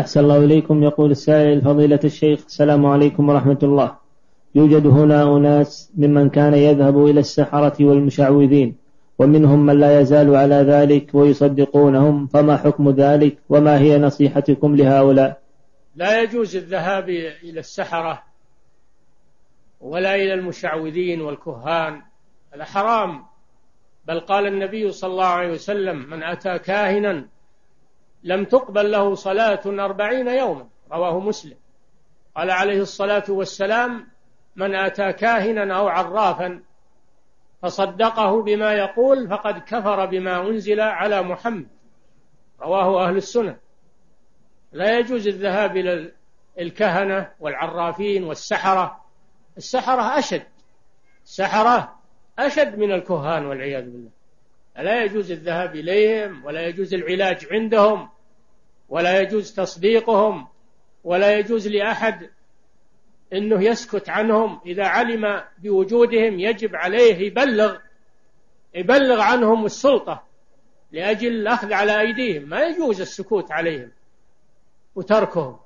أحسن الله إليكم يقول السائل فضيلة الشيخ السلام عليكم ورحمة الله. يوجد هنا أناس ممن كان يذهب إلى السحرة والمشعوذين ومنهم من لا يزال على ذلك ويصدقونهم فما حكم ذلك؟ وما هي نصيحتكم لهؤلاء؟ لا يجوز الذهاب إلى السحرة ولا إلى المشعوذين والكهان هذا حرام. بل قال النبي صلى الله عليه وسلم من أتى كاهنا لم تقبل له صلاة أربعين يوما رواه مسلم. قال عليه الصلاة والسلام من أتى كاهنا أو عرافا فصدقه بما يقول فقد كفر بما أنزل على محمد. رواه أهل السنة. لا يجوز الذهاب إلى الكهنة والعرافين والسحرة. السحرة أشد. السحرة أشد من الكهان والعياذ بالله. لا يجوز الذهاب إليهم ولا يجوز العلاج عندهم ولا يجوز تصديقهم ولا يجوز لأحد أنه يسكت عنهم. إذا علم بوجودهم يجب عليه يبلغ يبلغ عنهم السلطة لأجل الأخذ على أيديهم. ما يجوز السكوت عليهم وتركهم.